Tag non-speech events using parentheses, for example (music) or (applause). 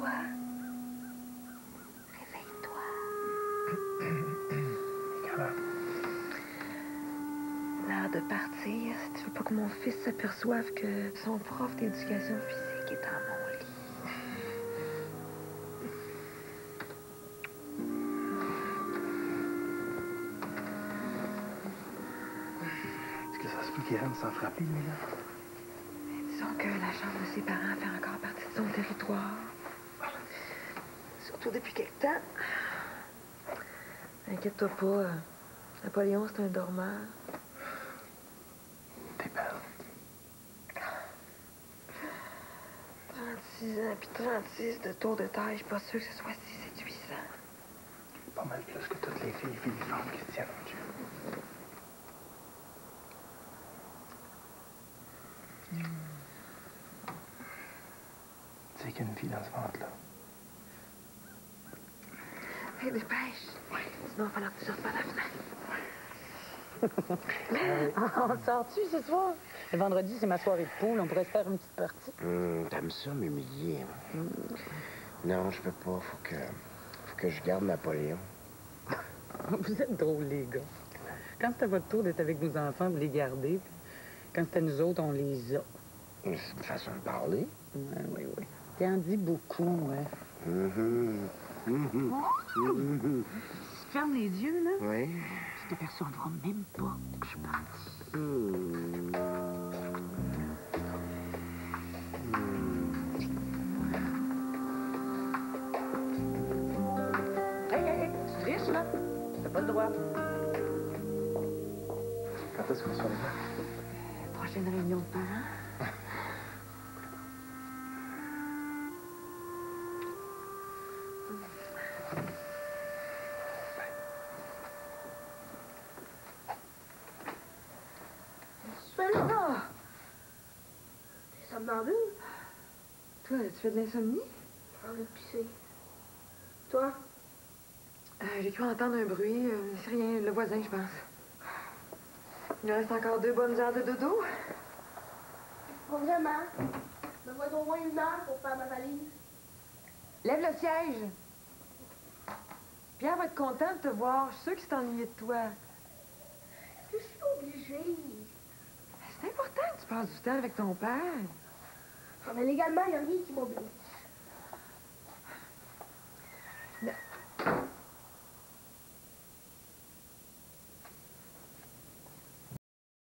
aperçois. Réveille-toi. (coughs) L'heure de partir, si tu veux pas que mon fils s'aperçoive que son prof d'éducation physique est dans mon lit. Est-ce que ça se peut qu'il rentre sans frapper, lui, là? Disons que la chambre de ses parents fait encore partie de son territoire. Surtout depuis quelque temps. Inquiète-toi pas. euh, Napoléon, c'est un dormeur. T'es belle. 36 ans, puis 36 de tour de taille, je suis pas sûre que ce soit si séduisant. Pas mal plus que toutes les filles vivantes qui se tiennent en Dieu. Tu sais qu'il y a une fille dans ce ventre-là. Hé, dépêche. Sinon, il va falloir que tu sortes par la fenêtre. (laughs) On sort-tu ce soir? Le vendredi, c'est ma soirée de poule. On pourrait se faire une petite partie. Hum, T'aimes ça, m'humilier? Non, je peux pas. Faut que, faut que je garde Napoléon. (laughs) Vous êtes drôles, les gars. Quand c'était votre tour d'être avec nos enfants, vous les gardez. Puis quand c'était nous autres, on les a. C'est une façon de parler? Ouais, oui, oui. T'en en dis beaucoup, ouais. Mhm. Fermes les yeux, là, Oui. tu t'apercevras même pas que je suis partie. Hmm. Hey, hey, hey, tu triches, là? T'as pas le droit. Quand est-ce qu'on se là? Prochaine réunion de parents. Fais là! T'es somnambule? Toi, tu fais de l'insomnie? J'ai envie de pisser. Toi? Euh, J'ai cru entendre un bruit. euh, c'est rien, le voisin, je pense. Il nous reste encore deux bonnes heures de dodo. Pas vraiment. Je me vois au moins une heure pour faire ma valise. Lève le siège. Pierre va être content de te voir. Je suis sûre qu'il s'est ennuyé de toi. Je suis obligée. C'est important que tu passes du temps avec ton père. Ah, mais légalement, il n'y a rien qui m'oblige.